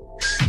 you